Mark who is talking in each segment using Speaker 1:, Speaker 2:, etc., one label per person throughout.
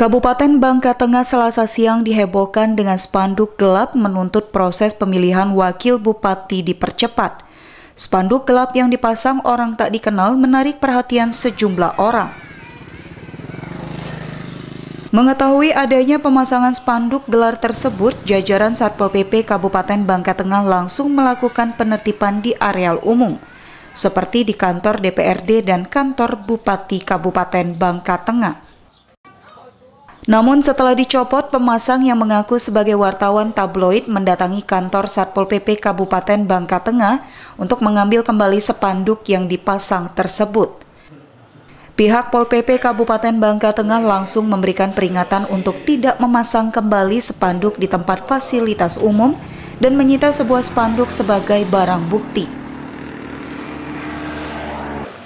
Speaker 1: Kabupaten Bangka Tengah selasa siang dihebohkan dengan spanduk gelap menuntut proses pemilihan wakil bupati dipercepat. Spanduk gelap yang dipasang orang tak dikenal menarik perhatian sejumlah orang. Mengetahui adanya pemasangan spanduk gelar tersebut, jajaran Satpol PP Kabupaten Bangka Tengah langsung melakukan penertiban di areal umum, seperti di kantor DPRD dan kantor Bupati Kabupaten Bangka Tengah. Namun setelah dicopot, pemasang yang mengaku sebagai wartawan tabloid mendatangi kantor Satpol PP Kabupaten Bangka Tengah untuk mengambil kembali sepanduk yang dipasang tersebut. Pihak Pol PP Kabupaten Bangka Tengah langsung memberikan peringatan untuk tidak memasang kembali sepanduk di tempat fasilitas umum dan menyita sebuah spanduk sebagai barang bukti.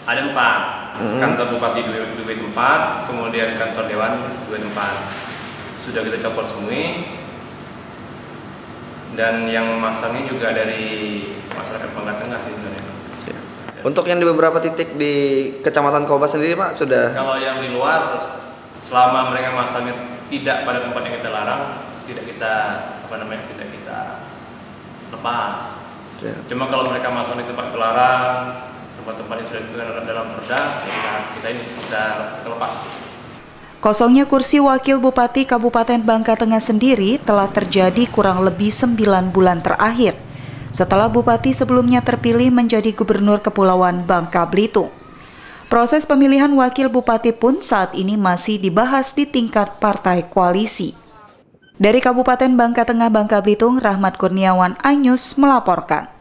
Speaker 2: Ada empat, hmm. kantor bupati dua, dua tempat, kemudian kantor dewan dua tempat. Sudah kita copot semua. Dan yang masangnya juga dari masyarakat Bangka Tengah sih sebenarnya.
Speaker 3: Untuk yang di beberapa titik di Kecamatan Koba sendiri Pak sudah
Speaker 2: Kalau yang di luar selama mereka masangnya tidak pada tempat yang kita larang, tidak kita apa namanya tidak kita lepas. Ya. Cuma kalau mereka masang di tempat terlarang, tempat-tempat yang sudah ditentukan dalam perda kita, kita ini bisa terlepas.
Speaker 1: Kosongnya kursi Wakil Bupati Kabupaten Bangka Tengah sendiri telah terjadi kurang lebih 9 bulan terakhir setelah Bupati sebelumnya terpilih menjadi Gubernur Kepulauan Bangka Belitung. Proses pemilihan Wakil Bupati pun saat ini masih dibahas di tingkat partai koalisi. Dari Kabupaten Bangka Tengah Bangka Belitung, Rahmat Kurniawan Anyus melaporkan.